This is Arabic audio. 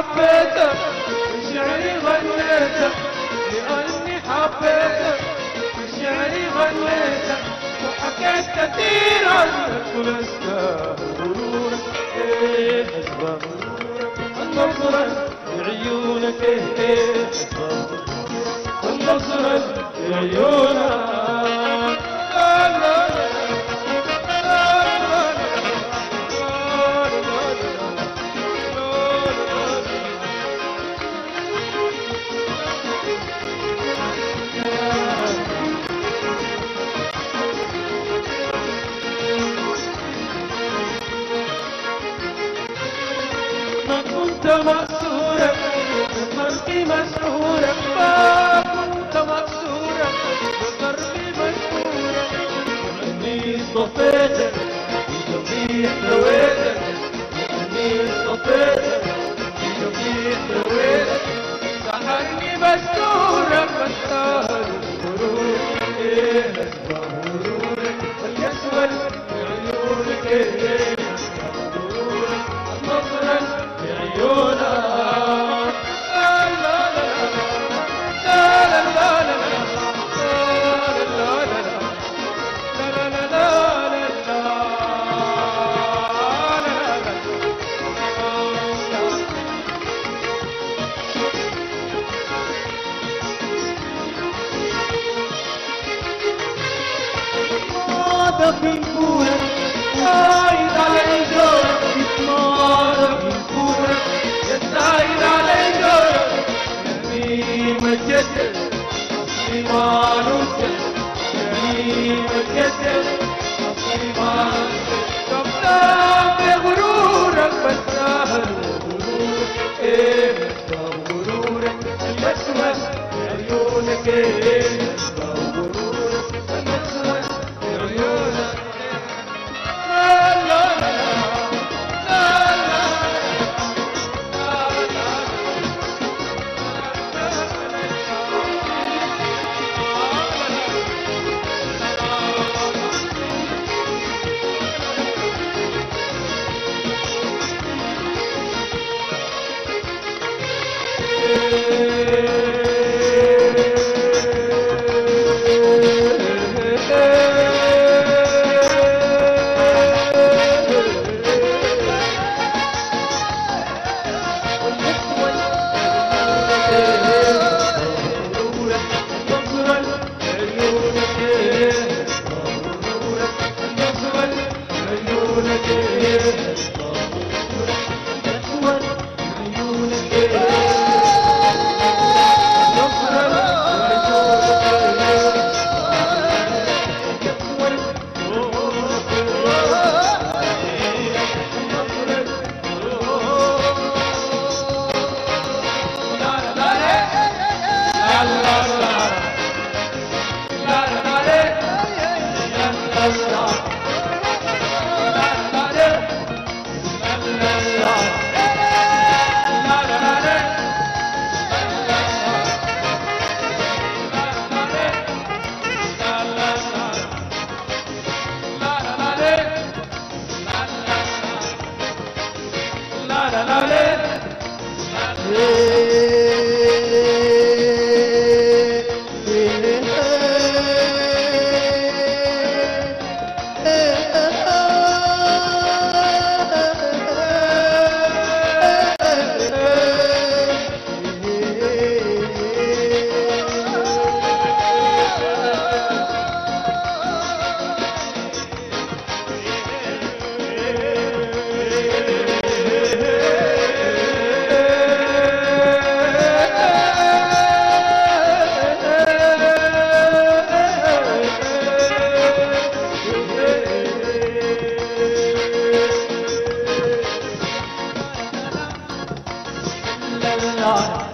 حبيتك شعري غنيتك لأني حبيتك شعري غنيتك وحكيت كثير عنك ولست غرورك إيه غرورك النظرة بعيونك إيه غرورك النظرة بعيونك كنت مأسورا بالضرب مسحورا ما كنت مأسورا بالضرب مسحورا وإني اصطفيتك في جميع نوادك وإني اصطفيتك في جميع نوادك سحرني مسحورا مسحور الغرور إيه أسمعه tanta figura Yeah. لا لا لا Lord